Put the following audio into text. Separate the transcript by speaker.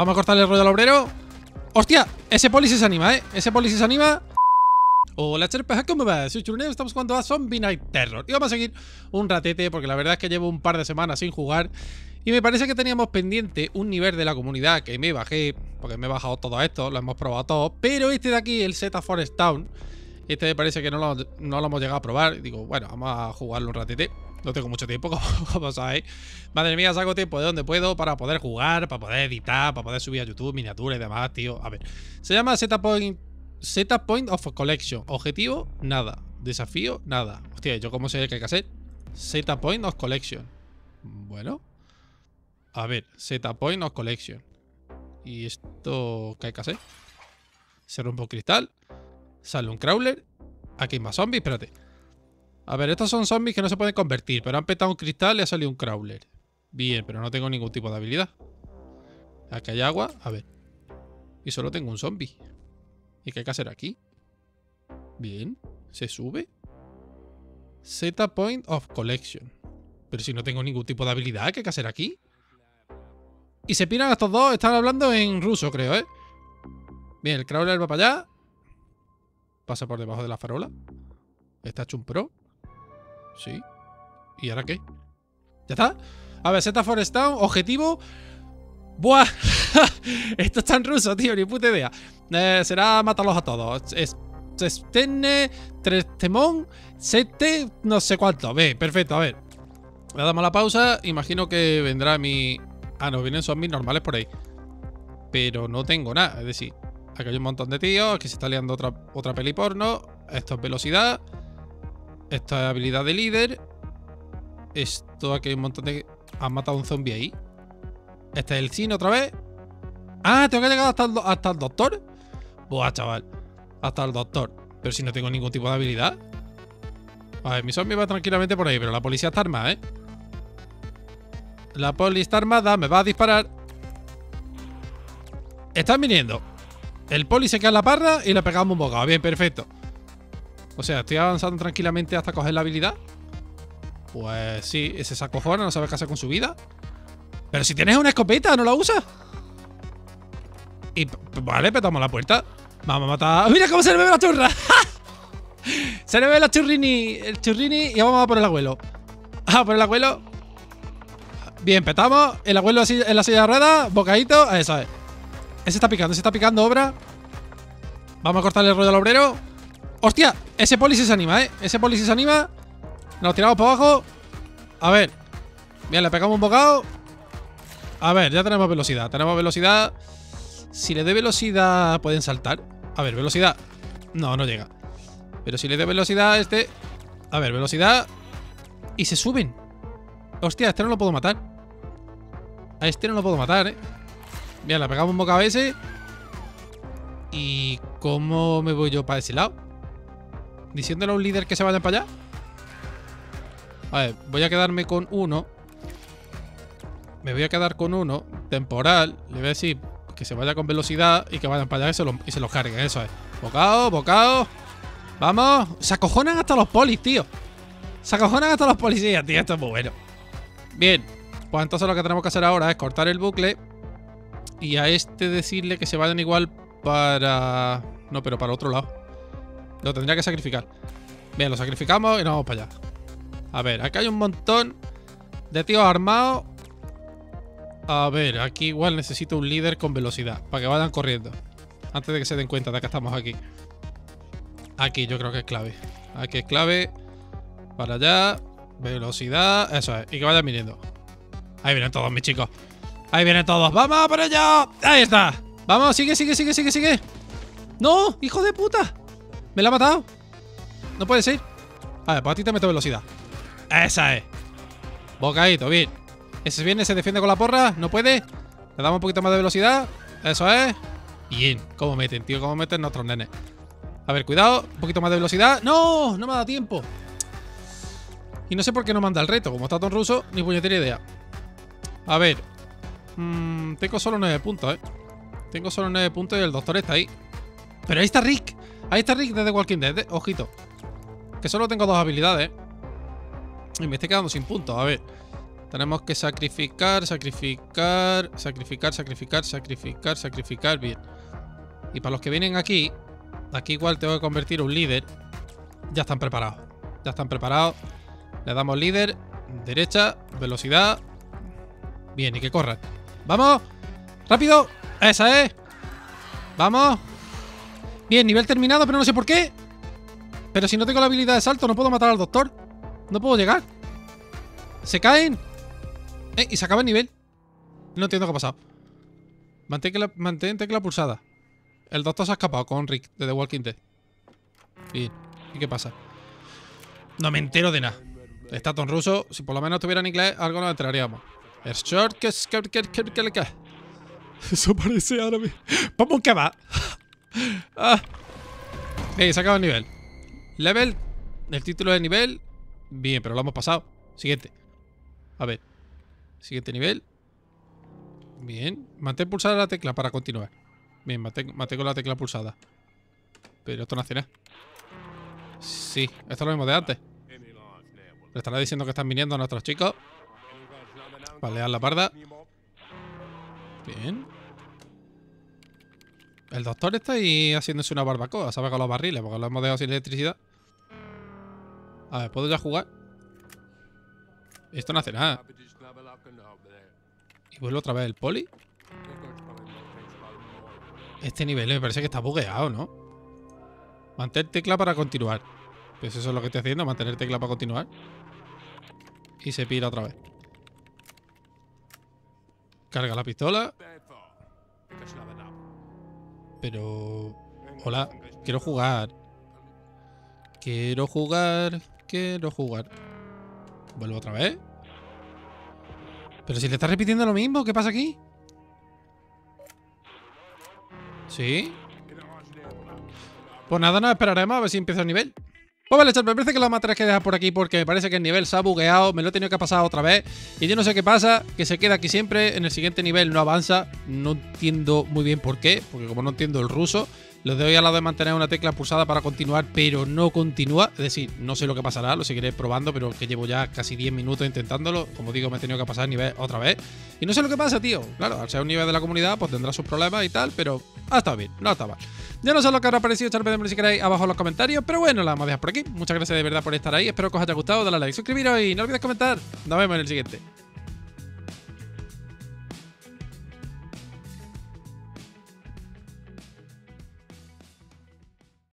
Speaker 1: Vamos a cortarle el rollo al obrero. ¡Hostia! Ese poli se anima, ¿eh? Ese poli se anima. Hola, Cherpeja, ¿cómo va? Soy Churneo, estamos jugando a Zombie Night Terror. Y vamos a seguir un ratete, porque la verdad es que llevo un par de semanas sin jugar. Y me parece que teníamos pendiente un nivel de la comunidad que me bajé, porque me he bajado todo esto, lo hemos probado todo. Pero este de aquí, el Z Forest Town, este me parece que no lo, no lo hemos llegado a probar. Digo, bueno, vamos a jugarlo un ratete. No tengo mucho tiempo, como sabéis. Madre mía, saco tiempo de donde puedo para poder jugar, para poder editar, para poder subir a YouTube miniaturas y demás, tío. A ver, se llama Z Point, Z Point of Collection. Objetivo, nada. Desafío, nada. Hostia, ¿yo cómo sé qué hay que hacer? Z Point of Collection. Bueno. A ver, Z Point of Collection. ¿Y esto qué hay que hacer? Se rompe un cristal. Sale un crawler. Aquí hay más zombies, espérate. A ver, estos son zombies que no se pueden convertir, pero han petado un cristal y ha salido un crawler. Bien, pero no tengo ningún tipo de habilidad. Aquí hay agua. A ver. Y solo tengo un zombie. ¿Y qué hay que hacer aquí? Bien. ¿Se sube? Z Point of Collection. Pero si no tengo ningún tipo de habilidad, ¿qué hay que hacer aquí? Y se piran estos dos. Están hablando en ruso, creo, ¿eh? Bien, el crawler va para allá. Pasa por debajo de la farola. Está hecho un pro. Sí. ¿Y ahora qué? ¿Ya está? A ver, Z Forest Town, objetivo. ¡Buah! Esto está en ruso, tío, ni puta idea. Eh, será matarlos a todos. Estene, Trestemón, Sete, no sé cuánto. Ve, perfecto, a ver. Le damos la pausa. Imagino que vendrá mi. Ah, no, vienen zombies normales por ahí. Pero no tengo nada. Es decir, aquí hay un montón de tíos. Aquí se está liando otra, otra peli porno. Esto es velocidad. Esto es habilidad de líder. Esto aquí hay un montón de... Han matado un zombie ahí. Este es el cine otra vez. Ah, tengo que llegar hasta el, hasta el doctor. Buah, chaval. Hasta el doctor. Pero si no tengo ningún tipo de habilidad. A ver, mi zombie va tranquilamente por ahí, pero la policía está armada, ¿eh? La policía está armada, me va a disparar. Están viniendo. El poli se queda en la parra y le pegamos un bocado. Bien, perfecto. O sea, estoy avanzando tranquilamente hasta coger la habilidad. Pues sí, ese se acojona, no sabe qué hacer con su vida. Pero si tienes una escopeta, ¿no la usas? Y vale, petamos la puerta. Vamos a matar. ¡Mira cómo se le ve la churra! se le ve la churrini, el churrini y vamos a por el abuelo. Ah, por el abuelo. Bien, petamos. El abuelo en la silla de ruedas, bocadito. Eso es. Ese está picando, ese está picando obra. Vamos a cortarle el rollo al obrero. ¡Hostia! Ese poli se anima, ¿eh? Ese poli se anima. Nos tiramos para abajo. A ver. Bien, le pegamos un bocado. A ver, ya tenemos velocidad. Tenemos velocidad. Si le doy velocidad, pueden saltar. A ver, velocidad. No, no llega. Pero si le doy velocidad a este. A ver, velocidad. Y se suben. Hostia, este no lo puedo matar. A este no lo puedo matar, eh. Bien, le pegamos un bocado a ese. ¿Y cómo me voy yo para ese lado? Diciéndole a un líder que se vayan para allá. A ver, voy a quedarme con uno. Me voy a quedar con uno temporal. Le voy a decir que se vaya con velocidad y que vayan para allá y se, lo, los carguen. Eso es. Bocado, bocado. Vamos. Se acojonan hasta los polis, tío. Se acojonan hasta los policías, tío. Esto es muy bueno. Bien. Pues entonces lo que tenemos que hacer ahora es cortar el bucle. Y a este decirle que se vayan igual para... No, pero para otro lado. Lo tendría que sacrificar. Bien, lo sacrificamos y nos vamos para allá. A ver, acá hay un montón de tíos armados. A ver, aquí igual necesito un líder con velocidad. Para que vayan corriendo. Antes de que se den cuenta de que estamos aquí. Aquí yo creo que es clave. Aquí es clave. Para allá. Velocidad. Eso es. Y que vayan viniendo. Ahí vienen todos, mis chicos. Ahí vienen todos. ¡Vamos para allá! Ahí está. Vamos, sigue, sigue, sigue, sigue, sigue. ¡No! ¡Hijo de puta! ¿Me la ha matado? No puede ser. A ver, pues a ti te meto velocidad. Esa es. Bocadito, bien. Ese viene, se defiende con la porra. No puede. Le damos un poquito más de velocidad. Eso es. Bien. ¿Cómo meten, tío? ¿Cómo meten nuestros nenes? A ver, cuidado. Un poquito más de velocidad. ¡No! No me da tiempo. Y no sé por qué no manda el reto. Como está todo en ruso, ni puñetera idea. A ver. Mmm, tengo solo nueve puntos, ¿eh? Tengo solo nueve puntos y el doctor está ahí. Pero ahí está Rick. Ahí está Rick desde Walking Dead, ¿eh? Ojito. Que solo tengo dos habilidades. Y me estoy quedando sin puntos. A ver. Tenemos que sacrificar, sacrificar, sacrificar, sacrificar, sacrificar, sacrificar. Bien. Y para los que vienen aquí, aquí igual tengo que convertir un líder. Ya están preparados. Ya están preparados. Le damos líder. Derecha. Velocidad. Bien, y que corran. ¡Vamos! ¡Rápido! ¡Esa es! ¡Vamos! Bien, nivel terminado, pero no sé por qué. Pero si no tengo la habilidad de salto, no puedo matar al doctor. No puedo llegar. Se caen. Eh, y se acaba el nivel. No entiendo qué ha pasado. Mantén, la, mantén tecla pulsada. El doctor se ha escapado con Rick de The Walking Dead. Bien. ¿Y qué pasa? No me entero de nada. Está en ruso. Si por lo menos tuviera en inglés, algo nos enteraríamos. Eso parece árabe. Vamos que va. Ah. Hey, se acaba el nivel. Level. El título de nivel. Bien, pero lo hemos pasado. Siguiente. A ver. Siguiente nivel. Bien. Mantén pulsada la tecla para continuar. Bien, mantengo la tecla pulsada. Pero esto no hace nada. Sí, esto es lo mismo de antes. Le estará diciendo que están viniendo nuestros chicos. Balear la parda. Bien. El doctor está ahí haciéndose una barbacoa, ¿sabes? Con los barriles, porque lo hemos dejado sin electricidad. A ver, ¿puedo ya jugar? Esto no hace nada. Y vuelvo otra vez el poli. Este nivel me parece que está bugueado, ¿no? Mantener tecla para continuar. Pues eso es lo que estoy haciendo, mantener tecla para continuar. Y se pira otra vez. Carga la pistola. Pero... Hola, quiero jugar. Quiero jugar. Quiero jugar. Vuelvo otra vez. Pero si le está repitiendo lo mismo, ¿qué pasa aquí? ¿Sí? Pues nada, nos esperaremos a ver si empieza el nivel. Pues vale, chat, me parece que lo tener que dejar por aquí porque me parece que el nivel se ha bugueado, me lo he tenido que pasar otra vez. Y yo no sé qué pasa, que se queda aquí siempre, en el siguiente nivel no avanza, no entiendo muy bien por qué, porque como no entiendo el ruso, lo doy al lado de mantener una tecla pulsada para continuar, pero no continúa. Es decir, no sé lo que pasará, lo seguiré probando, pero que llevo ya casi 10 minutos intentándolo. Como digo, me he tenido que pasar el nivel otra vez. Y no sé lo que pasa, tío. Claro, al ser un nivel de la comunidad, pues tendrá sus problemas y tal, pero ha estado bien, no está mal. Ya no sé lo que habrá parecido, echarme si queréis abajo en los comentarios, pero bueno, la vamos a dejar por aquí. Muchas gracias de verdad por estar ahí, espero que os haya gustado, dale like, suscribiros y no olvides comentar. Nos vemos en el siguiente.